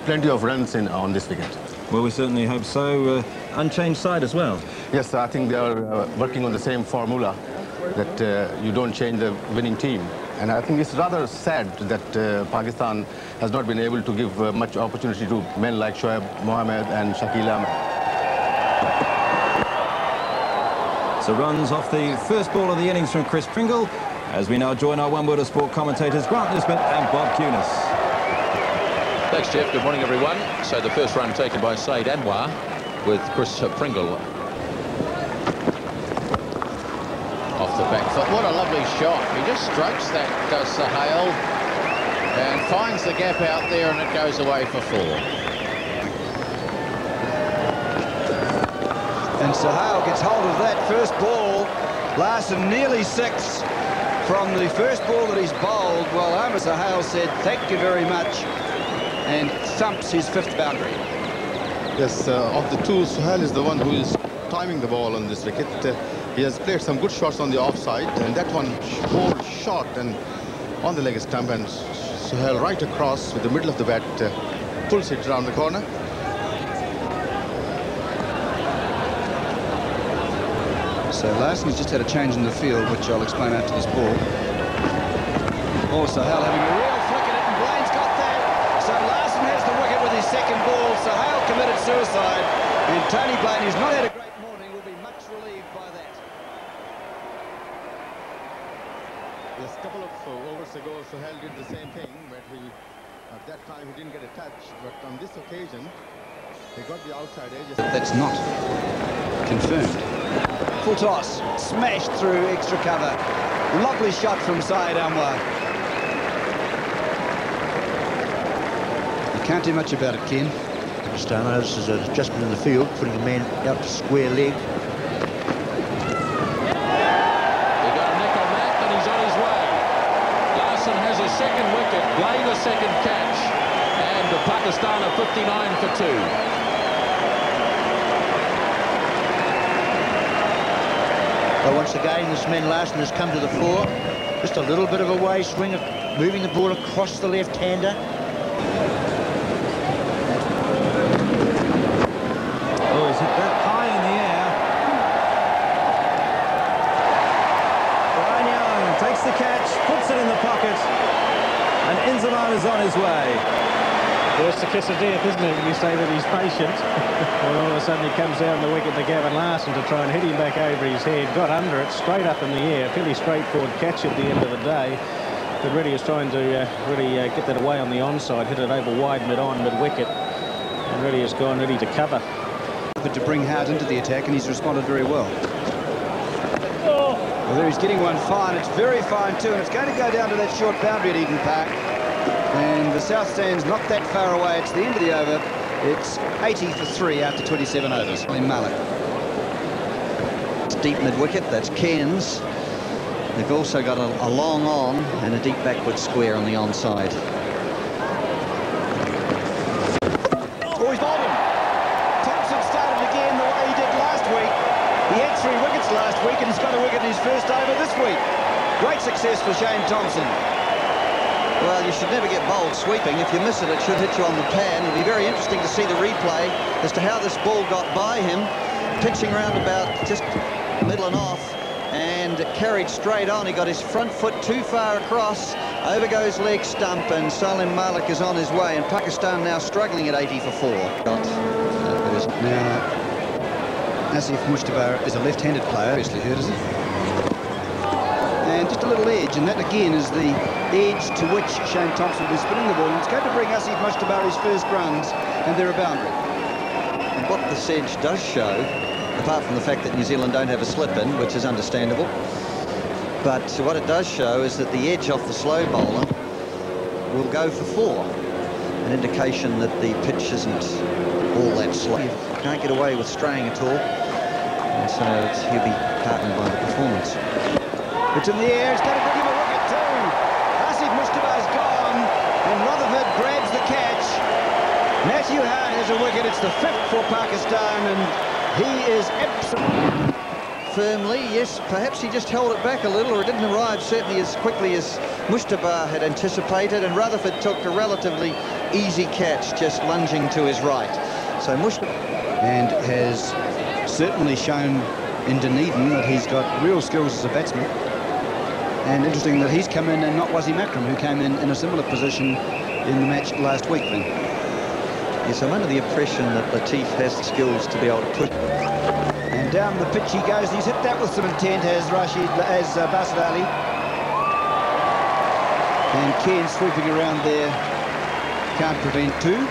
plenty of runs in on this wicket. Well, we certainly hope so. Uh, unchanged side as well. Yes, I think they are uh, working on the same formula that uh, you don't change the winning team. And I think it's rather sad that uh, Pakistan has not been able to give uh, much opportunity to men like Shoaib Mohammed and Shakil Ahmed. So runs off the first ball of the innings from Chris Pringle as we now join our One World of Sport commentators Grant Nisbett and Bob Cunis. Thanks, Jeff. Good morning, everyone. So the first run taken by Saeed Anwar with Chris Pringle off the back foot. What a lovely shot. He just strokes that uh, Sohail and finds the gap out there and it goes away for four. And Sohail gets hold of that first ball. Larsen nearly six from the first ball that he's bowled. Well, Aamer Sohail said, thank you very much, and thumps his fifth boundary. Yes, uh, of the two, Sohail is the one who is timing the ball on this wicket. Uh, he has played some good shots on the offside, and that one more shot and on the leg stump, and Sohail right across with the middle of the bat uh, pulls it around the corner. So Larsen's just had a change in the field, which I'll explain after this ball. Oh, Sohail having a real flick at it, and Blain's got that. So Larsen has the wicket with his second ball. Sohail committed suicide, and Tony Blain, who's not had a great morning, will be much relieved by that. Yes, a couple of uh, overs ago, Sohail did the same thing, but he, at that time he didn't get a touch. But on this occasion, he got the outside edge. That's not confirmed. Full toss, smashed through extra cover. Lovely shot from Saeed Anwar. Can't do much about it, Ken. Stoner, this is an adjustment in the field, putting a man out to square leg. He got a nick on that and he's on his way. Larsen has a second wicket, Blain a second catch, and Pakistan are 59 for two. But once again, this man Larsen has come to the fore. Just a little bit of a way swing, of moving the ball across the left-hander. Oh, he's hit that high in the air. Bryan Young takes the catch, puts it in the pocket, and Inzamam is on his way. Well, it's the kiss of death, isn't it, when you say that he's patient. well, all of a sudden he comes down the wicket to Gavin Larsen to try and hit him back over his head. Got under it, straight up in the air. Fairly straightforward catch at the end of the day. But really is trying to uh, really uh, get that away on the onside, hit it over wide mid-on, mid-wicket. And really has gone ready to cover. But to bring Hart into the attack, and he's responded very well. Well, there he's getting one fine. It's very fine, too, and it's going to go down to that short boundary at Eden Park. And the South Stand's not that far away. It's the end of the over. It's 80 for three after 27 overs. In Malik. It's deep mid-wicket. That's Cairns. They've also got a, a, long on and a deep backward square on the onside. Oh, he's bowled him. Thomson started again the way he did last week. He had three wickets last week and he's got a wicket in his first over this week. Great success for Shane Thomson. Well, you should never get bowled sweeping. If you miss it, it should hit you on the pan. It'll be very interesting to see the replay as to how this ball got by him. Pitching round about just middle and off and carried straight on. He got his front foot too far across. Over goes leg stump and Salim Malik is on his way and Pakistan now struggling at 80 for four. Uh, now, Asif Mujtaba is a left-handed player. Obviously hurt, is he? And just a little edge, and that again is the edge to which Shane Thomson will be spinning the ball, and it's going to bring Asif Mujtaba's first runs, and they're a boundary. And what this edge does show, apart from the fact that New Zealand don't have a slip-in, which is understandable, but what it does show is that the edge off the slow bowler will go for four, an indication that the pitch isn't all that slow. You Can't get away with straying at all, and so he'll be heartened by the performance. It's in the air. It's going to bring him a wicket too. Asif Mujtaba's gone, and Rutherford grabs the catch. Matthew Hart has a wicket. It's the fifth for Pakistan, and he is absolutely... Firmly, yes. Perhaps he just held it back a little, or it didn't arrive certainly as quickly as Mujtaba had anticipated, and Rutherford took a relatively easy catch, just lunging to his right. So Mujtaba... And has certainly shown in Dunedin that he's got real skills as a batsman. And interesting that he's come in and not Wasim Akram, who came in in a similar position in the match last week then. Yes, I'm under the impression that Latif has the skills to be able to put... And down the pitch he goes. He's hit that with some intent as Rashid, as uh, Ali. And Ken sweeping around there. Can't prevent two.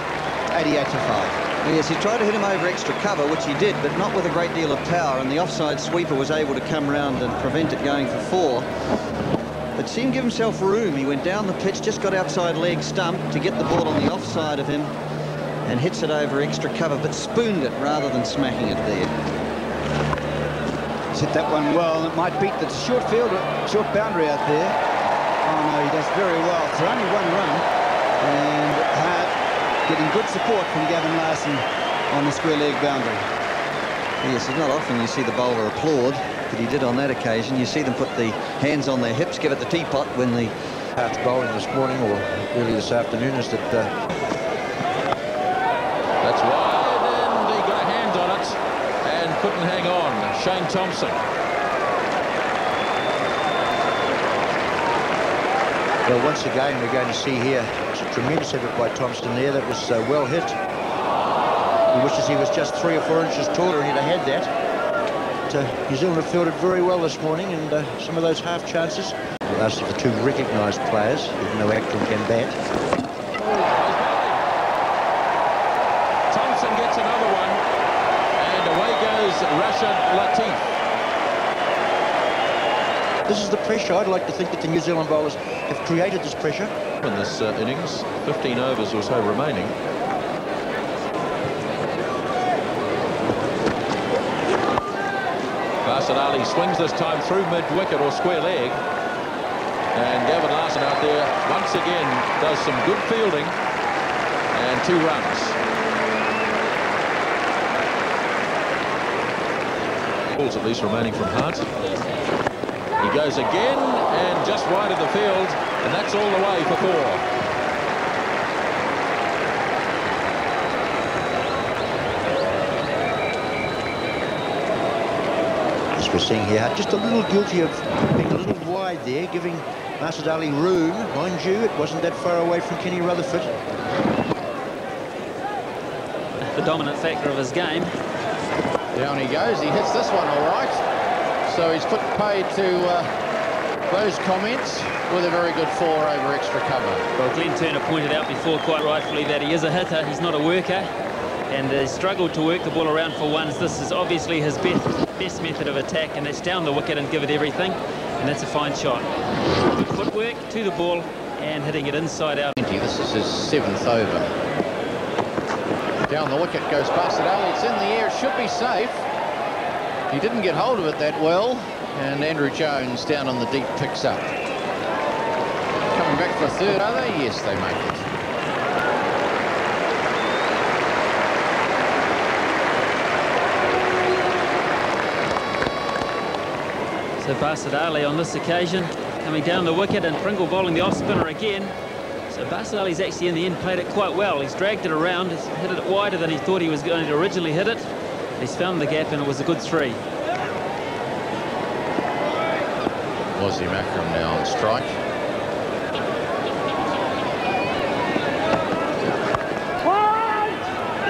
88 to 5. Yes, he tried to hit him over extra cover, which he did, but not with a great deal of power, and the offside sweeper was able to come round and prevent it going for four. But seemed to give himself room. He went down the pitch, just got outside leg stump to get the ball on the offside of him, and hits it over extra cover, but spooned it rather than smacking it there. He's hit that one well, and it might beat the short field, short boundary out there. Oh no, he does very well. For only one run, and Hart getting good support from Gavin Larsen on the square leg boundary. Yes, it's not often you see the bowler applaud, but he did on that occasion. You see them put the hands on their hips, give it the teapot when the... Hart's bowling this morning or early this afternoon is that... Uh... That's wide, and he got a hand on it and couldn't hang on. Shane Thomson. Well, once again, we're going to see here it's a tremendous effort by Thomson there. That was uh, well hit. He wishes he was just three or four inches taller and he'd have had that. But, uh, New Zealand have fielded very well this morning and uh, some of those half chances. The last of the two recognised players, even though Akram can bat. Thomson gets another one, and away goes Rashid Latif. This is the pressure. I'd like to think that the New Zealand bowlers have created this pressure. In this uh, innings, 15 overs or so remaining. Basit Ali swings this time through mid-wicket or square leg. And Gavin Larsen out there once again does some good fielding and two runs. Balls at least remaining from Hart. He goes again and just wide of the field and that's all the way for four. We're seeing here. Just a little guilty of being a little wide there, giving Basit Ali room. Mind you, it wasn't that far away from Kenny Rutherford. The dominant factor of his game. Down he goes. He hits this one all right. So he's put paid to uh, those comments with a very good four over extra cover. Well, Glenn Turner pointed out before quite rightfully that he is a hitter. He's not a worker and has struggle to work the ball around for ones. This is obviously his best, best method of attack, and that's down the wicket and give it everything, and that's a fine shot. Good footwork to the ball and hitting it inside out. This is his seventh over. Down the wicket goes Basit Ali. It's in the air, should be safe. He didn't get hold of it that well, and Andrew Jones down on the deep picks up. Coming back for a third, are they? Yes, they make it. So Basit Ali on this occasion coming down the wicket and Pringle bowling the off spinner again. So Basit Ali's actually in the end played it quite well. He's dragged it around, he's hit it wider than he thought he was going to originally hit it. He's found the gap and it was a good three. Wasim Akram now on strike.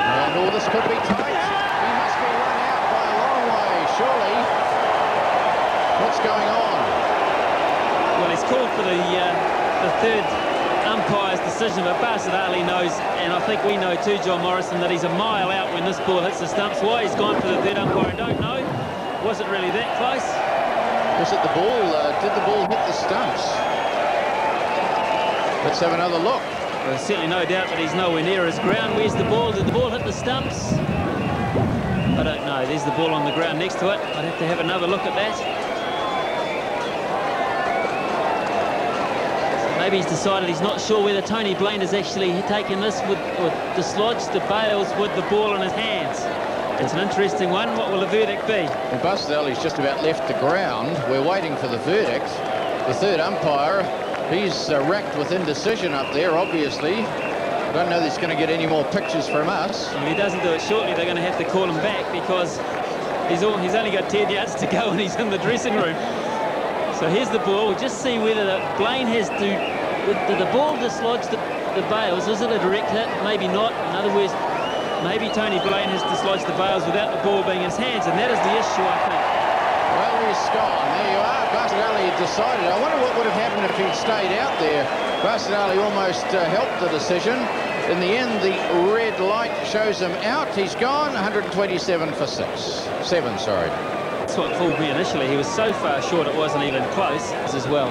And all this could be tight. He must be run out by a long way, surely. What's going on? Well, he's called for the uh, the third umpire's decision, but Basit Ali knows, and I think we know too, John Morrison, that he's a mile out when this ball hits the stumps. Why he's gone for the third umpire, I don't know. Was it really that close? Was it the ball? Uh, did the ball hit the stumps? Let's have another look. Well, there's certainly no doubt that he's nowhere near his ground. Where's the ball? Did the ball hit the stumps? I don't know. There's the ball on the ground next to it. I'd have to have another look at that. Maybe he's decided he's not sure whether Tony Blain has actually taken this with, or dislodged the bails with the ball in his hands. It's an interesting one. What will the verdict be? Well, Basit Ali's just about left the ground. We're waiting for the verdict. The third umpire He's uh, racked with indecision up there, obviously. I don't know that he's going to get any more pictures from us. If he doesn't do it shortly, they're going to have to call him back because he's, all, he's only got 10 yards to go and he's in the dressing room. So here's the ball. We'll just see whether the, Blain has to... Did the ball dislodge the, the bails? Is it a direct hit? Maybe not. In other words, maybe Tony Blain has dislodged the bails without the ball being in his hands, and that is the issue, I think. Well, he's gone. There you are. Basit Ali decided. I wonder what would have happened if he'd stayed out there. Basit Ali almost uh, helped the decision. In the end, the red light shows him out. He's gone. 127 for six. Seven, sorry. That's what fooled me initially. He was so far short it wasn't even close as well.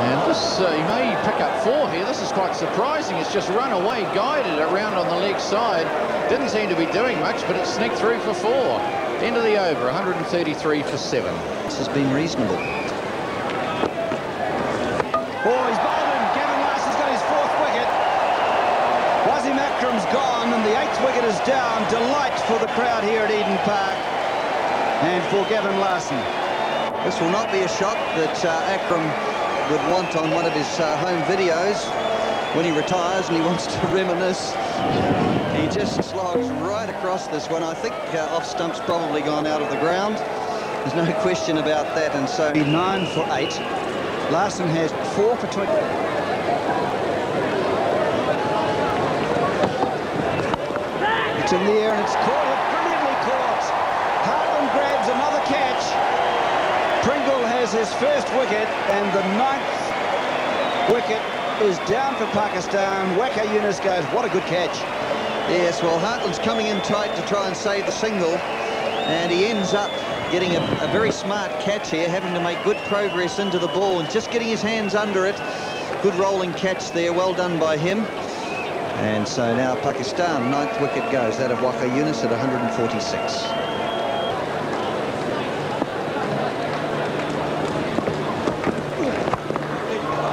And this, uh, he may pick up four here. This is quite surprising. It's just run away, guided around on the leg side. Didn't seem to be doing much, but it sneaked through for four. End of the over, 133 for seven. This has been reasonable. Oh, he's bowled him. Gavin Larsen's got his fourth wicket. Wasim Akram's gone, and the eighth wicket is down. Delight for the crowd here at Eden Park. And for Gavin Larsen. This will not be a shot that uh, Akram would want on one of his uh, home videos when he retires and he wants to reminisce. He just slogs right across this one. I think uh, off stump's probably gone out of the ground. There's no question about that. And so nine for eight. Larsen has four for 20. It's in the air and it's caught. It brilliantly caught. Hartland grabs another catch. Pringle has his first wicket and the ninth wicket is down for Pakistan. Waqar Younis goes, what a good catch. Yes, well, Hartland's coming in tight to try and save the single, and he ends up getting a, a, very smart catch here, having to make good progress into the ball and just getting his hands under it. Good rolling catch there, well done by him. And so now Pakistan, ninth wicket goes, that of Waqar Younis at 146.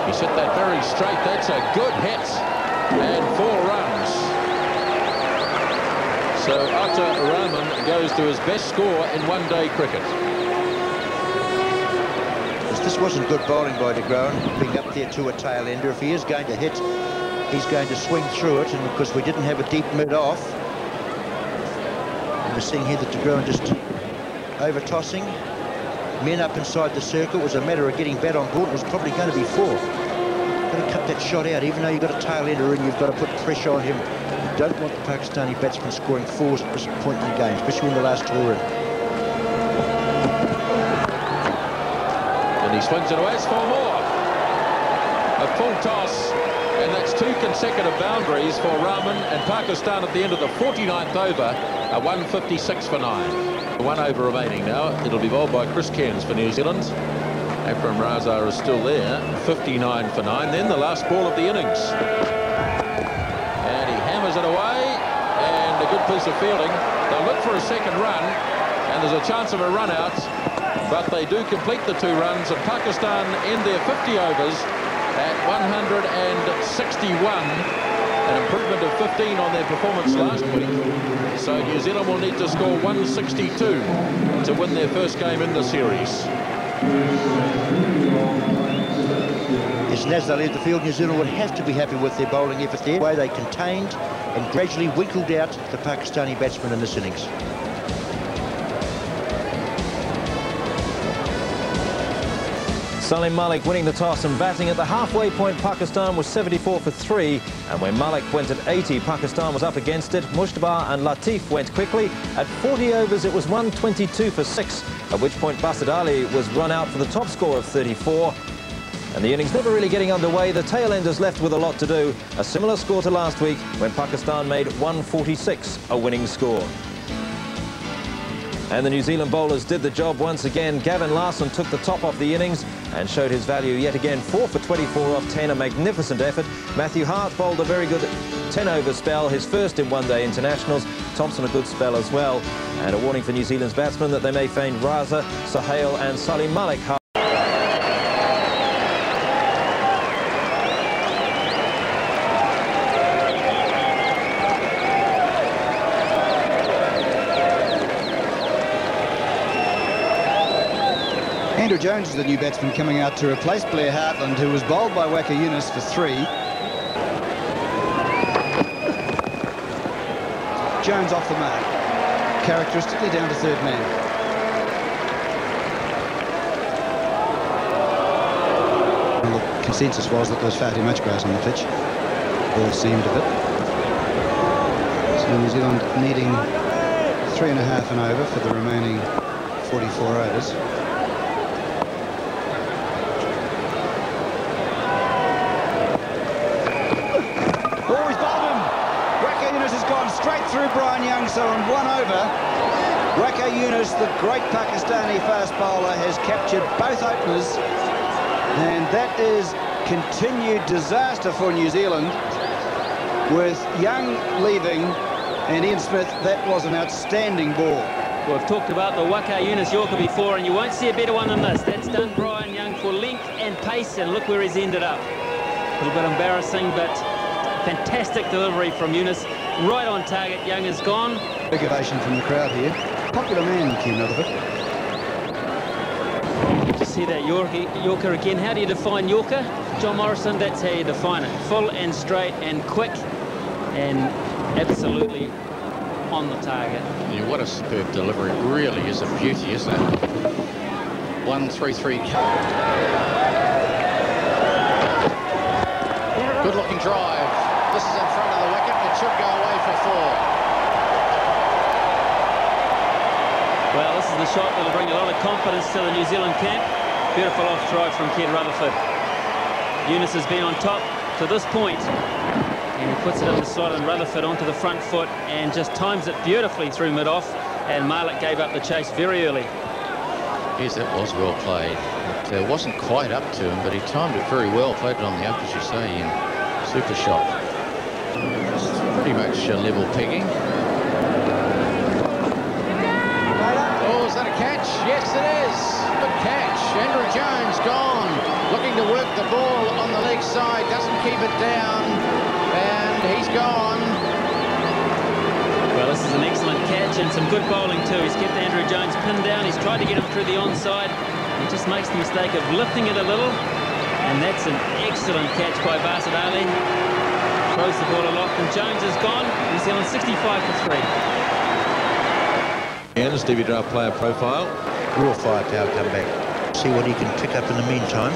He's hit that very straight. That's a good hit. And four runs. So Atta Rahman goes to his best score in one-day cricket. This wasn't good bowling by de Groen, being up there to a tail ender. If he is going to hit, he's going to swing through it, and because we didn't have a deep mid off, we're seeing here that de Groen just over tossing. Men up inside the circle. It was a matter of getting bat on board. It was probably going to be four. Got to cut that shot out, even though you've got a tail ender in, you've got to put pressure on him. You don't want the Pakistani batsman scoring fours at this point in the game, especially in the last tour in. And he swings it away. It's for more. A full toss. And that's two consecutive boundaries for Rahman and Pakistan at the end of the 49th over. A 156 for nine. One over remaining now. It'll be bowled by Chris Cairns for New Zealand. Akram Raza is still there. 59 for nine. Then the last ball of the innings. And he hammers it away. And a good piece of fielding. They'll look for a second run. And there's a chance of a run out. But they do complete the two runs. And Pakistan end their 50 overs at 161 an improvement of 15 on their performance last week. So New Zealand will need to score 162 to win their first game in the series. As they leave the field, New Zealand would have to be happy with their bowling effort there, the way they contained and gradually winkled out the Pakistani batsmen in this innings. Salim Malik winning the toss and batting at the halfway point. Pakistan was 74 for three. And when Malik went at 80, Pakistan was up against it. Mujtaba and Latif went quickly. At 40 overs, it was 122 for six, at which point Basit Ali was run out for the top score of 34. And the innings never really getting underway. The tail enders left with a lot to do. A similar score to last week when Pakistan made 146 a winning score. And the New Zealand bowlers did the job once again. Gavin Larsen took the top off the innings and showed his value yet again. 4 for 24 off 10, a magnificent effort. Matthew Hart bowled a very good 10-over spell, his first in one-day internationals. Thomson a good spell as well. And a warning for New Zealand's batsmen that they may feign Raza, Sohail and Salim Malik. Andrew Jones is the new batsman coming out to replace Blair Hartland, who was bowled by Waqar Younis for three. Jones off the mark, characteristically down to third man. the consensus was that there was far too much grass on the pitch. Ball seemed a bit. So New Zealand needing three and a half and over for the remaining 44 overs. Oh, he's bowled him. Waqar Younis has gone straight through Bryan Young, so in one over, The great Pakistani fast bowler, has captured both openers, and that is continued disaster for New Zealand. With Young leaving and Ian Smith, that was an outstanding ball. Well, I've talked about the Waqar Younis Yorker before, and you won't see a better one than this. That's done Bryan Young for length and pace, and look where he's ended up. A little bit embarrassing, but fantastic delivery from Younis. Right on target, Young is gone. Big ovation from the crowd here. Popular man, Ken Rutherford. To see that Yorker, Yorker again. How do you define Yorker? John Morrison, that's how you define it. Full and straight and quick and absolutely on the target. Yeah, what a superb delivery. It really is a beauty, isn't it? One, three, three. Good looking drive. This is in front of the wicket. It should go away for four. Well, this is the shot that'll bring a lot of confidence to the New Zealand camp. Beautiful off throw from Ken Rutherford. Younis has been on top to this point, and he puts it in the slot and Rutherford onto the front foot and just times it beautifully through mid-off, and Malik gave up the chase very early. Yes, that was well played. It uh, wasn't quite up to him, but he timed it very well. Played it on the up, as you say, in super shot. Pretty much uh, level pegging. Oh, is that a catch? Yes, it is. Good catch. Andrew Jones gone. Looking to work the ball on the leg side. Doesn't keep it down. And he's gone. Well, this is an excellent catch and some good bowling too. He's kept Andrew Jones pinned down. He's tried to get him through the onside. He just makes the mistake of lifting it a little. And that's an excellent catch by Basit Ali. Throws the ball aloft and Jones is gone. New Zealand 65 for three. And Stevie Draft player profile. Real firepower come back. See what he can pick up in the meantime.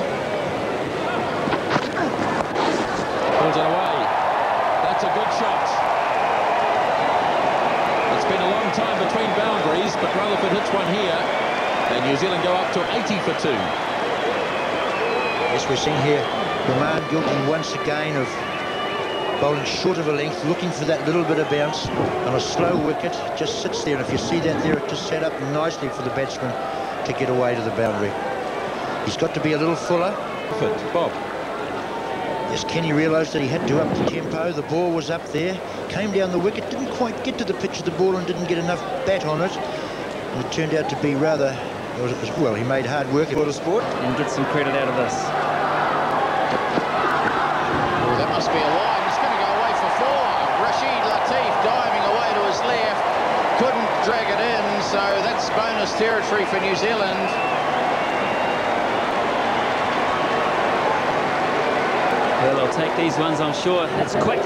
Pulls it away. That's a good shot. It's been a long time between boundaries, but Rutherford hits one here. And New Zealand go up to 80 for two. As we're seeing here, Rahman guilty once again of bowling short of a length, looking for that little bit of bounce on a slow wicket. Just sits there, and if you see that there, it just set up nicely for the batsman to get away to the boundary. He's got to be a little fuller. Bob. Yes, Kenny realised that he had to up the tempo. The ball was up there, came down the wicket, didn't quite get to the pitch of the ball and didn't get enough bat on it. And it turned out to be rather, well, he made hard work for the sport. And get some credit out of this. Oh, that must be a line. It's going to go away for four. Rashid Latif diving away to his left. Couldn't drag it in, so that's bonus territory for New Zealand. Well, they'll take these ones, I'm sure. It's quick,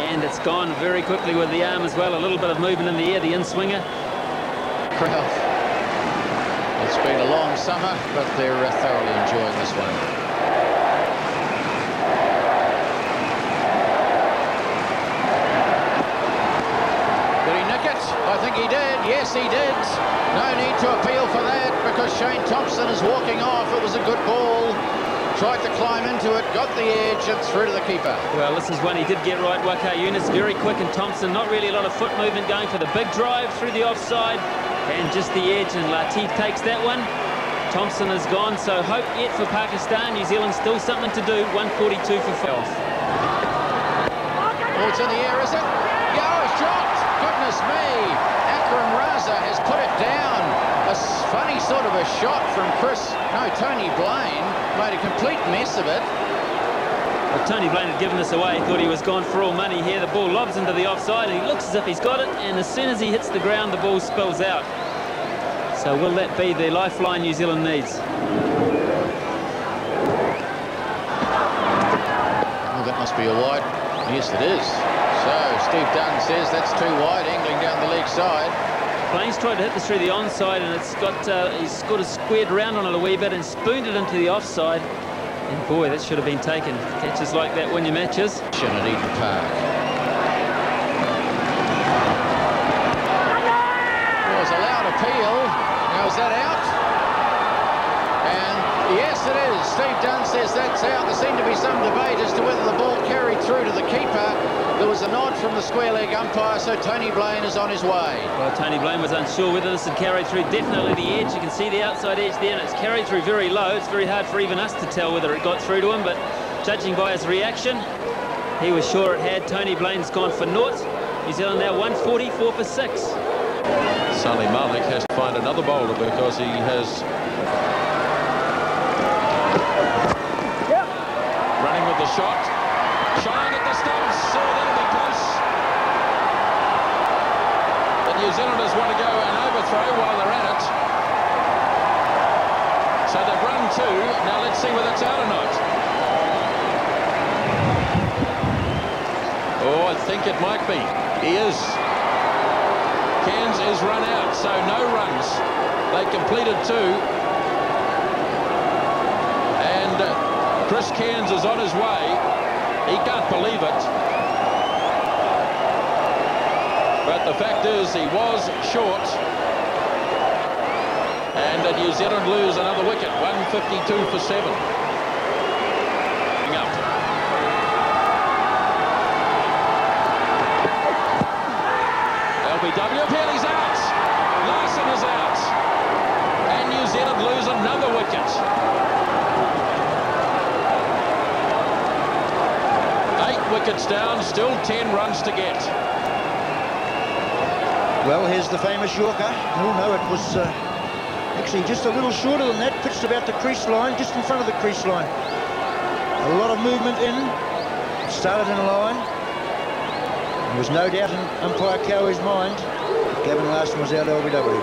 and it's gone very quickly with the arm as well. A little bit of movement in the air, the in-swinger. Crowd. It's been a long summer, but they're uh, thoroughly enjoying this one. Did he nick it? I think he did. Yes, he did. No need to appeal for that because Shane Thomson is walking off. It was a good ball. Tried to climb into it, got the edge and through to the keeper. Well, this is one he did get right. Waqar Younis very quick and Thomson not really a lot of foot movement going for the big drive through the offside and just the edge and Latif takes that one. Thomson is gone, so hope yet for Pakistan. New Zealand still something to do. 142 for Felf. Oh, it's in the air, is it? Yeah, it's dropped. Goodness me. Akram Raza has put it down. A funny sort of a shot from Chris, no, Tony Blain. Made a complete mess of it. Well, Tony Blain had given this away, He thought he was gone for all money here. The ball lobs into the offside. He looks as if he's got it, and as soon as he hits the ground, the ball spills out. So will that be the lifeline New Zealand needs? Well, that must be a wide. Yes, it is. So Steve Dunne says that's too wide, angling down the leg side. Blain's tried to hit this through the onside and it's got uh, he's got a squared round on it a wee bit and spooned it into the offside. And boy, that should have been taken. Catches like that win your matches. At Eden Park. Was allowed appeal. Now is that out? And yes, it is. Steve Dunne says that's out. There seemed to be some debate as to whether the ball carried through to the keeper. There was a nod from the square leg umpire, so Tony Blain is on his way. Well, Tony Blain was unsure whether this had carried through. Definitely the edge. You can see the outside edge there, and it's carried through very low. It's very hard for even us to tell whether it got through to him, but judging by his reaction, he was sure it had. Tony Blain's gone for naught. New Zealand now 144 for six. Salim Malik has to find another bowler because he has running with shot. Trying at the stumps. Oh, that'll be close. The New Zealanders want to go and overthrow while they're at it. So they've run two. Now let's see whether it's out or not. Oh, I think it might be. He is. Cairns is run out, so no runs. They completed two. And uh, Chris Cairns is on his way. He can't believe it. But the fact is, he was short. And New Zealand lose another wicket, 152 for seven. Up. LBW, Peely's out. Larsen is out. And New Zealand lose another wicket. Eight wickets down, still 10 runs to get. Well, here's the famous Yorker. Oh, no, it was uh, actually just a little shorter than that, pitched about the crease line, just in front of the crease line. A lot of movement in, started in line. There was no doubt in umpire Cowie's mind. Gavin Larsen was out LBW.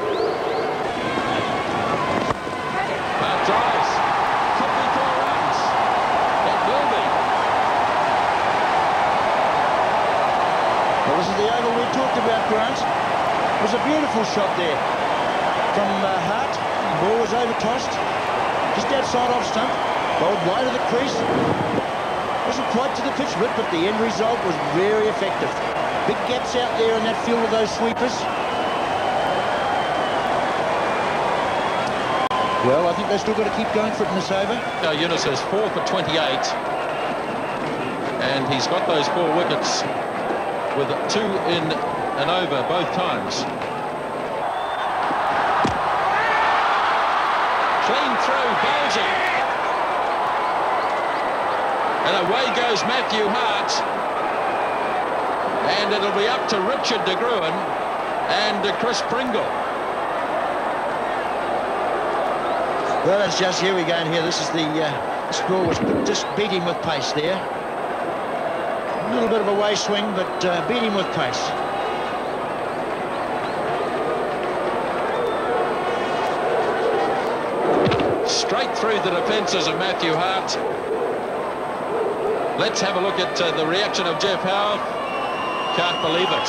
Hart drives. Could be four runs. It will be. Well, this is the over we talked about, Grant. It was a beautiful shot there from uh, Hart. Ball was over-tossed, just outside off stump, bowled wide of the crease. Wasn't quite to the pitch bit, but the end result was very effective. Big gaps out there in that field of those sweepers. Well, I think they've still got to keep going for it in this over. Now Younis has four for 28. And he's got those four wickets with two in and over both times. And away goes Matthew Hart. And it'll be up to Richard de Groen and Chris Pringle. Well, that's just here we go in here. This is the uh, score was just beating with pace there. A little bit of a way swing, but uh, beat him with pace. Straight through the defences of Matthew Hart. Let's have a look at uh, the reaction of Jeff Howe. Can't believe it.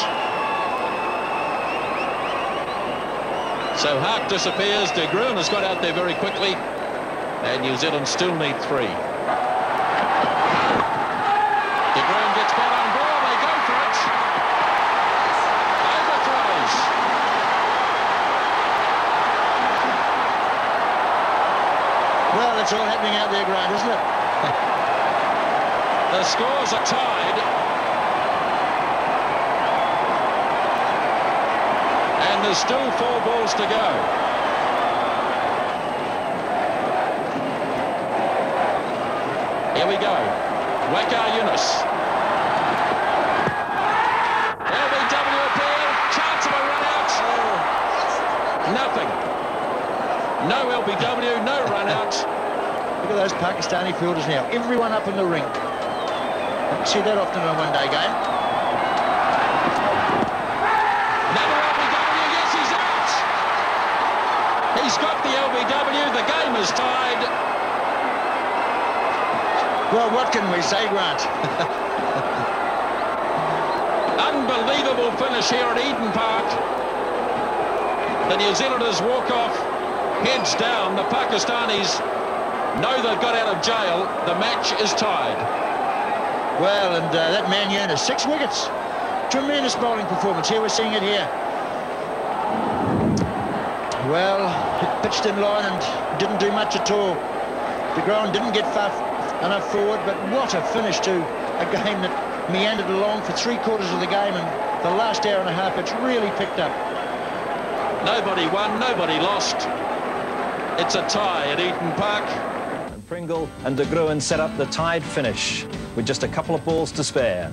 So Hart disappears. De Groen has got out there very quickly. And New Zealand still need three. De Groen gets back on ball. They go for it. Overthrows. Well, it's all happening out there, Grant, isn't it? The scores are tied. And there's still four balls to go. Here we go. Waqar Younis. LBW appeal. Chance of a run out. Nothing. No LBW, no run out. Look at those Pakistani fielders now. Everyone up in the ring. Don't see that often in a one-day game. He's got the LBW, the game is tied. Well, what can we say, Grant? Unbelievable finish here at Eden Park. The New Zealanders walk off, heads down. The Pakistanis know they've got out of jail. The match is tied. Well, and uh, that man Young has six wickets. Tremendous bowling performance. Here we're seeing it here. Well, it pitched in line and didn't do much at all. De Groen didn't get far enough forward, but what a finish to a game that meandered along for three quarters of the game and the last hour and a half it's really picked up. Nobody won, nobody lost. It's a tie at Eden Park. And Pringle and De Groen set up the tied finish with just a couple of balls to spare.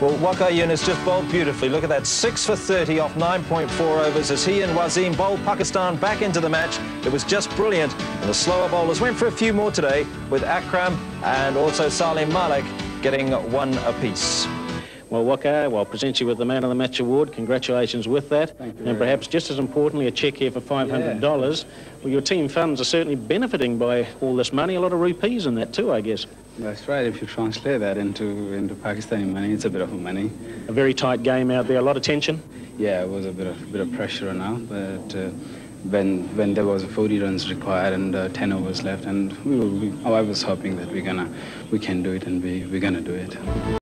Well, Waqar Younis just bowled beautifully. Look at that, 6 for 30 off 9.4 overs as he and Wasim bowled Pakistan back into the match. It was just brilliant. And the slower bowlers went for a few more today with Akram and also Salim Malik getting one apiece. Well, Waqar, well, present you with the Man of the Match award. Congratulations with that. And perhaps just as importantly, a cheque here for $500. Well, your team funds are certainly benefiting by all this money. A lot of rupees in that too, I guess. That's right. If you translate that into into Pakistani money, it's a bit of money. A very tight game out there. A lot of tension. Yeah, it was a bit of bit of pressure now, but uh, when when there was 40 runs required and uh, 10 overs left, and we, we, I was hoping that we're gonna we can do it and we we're gonna do it.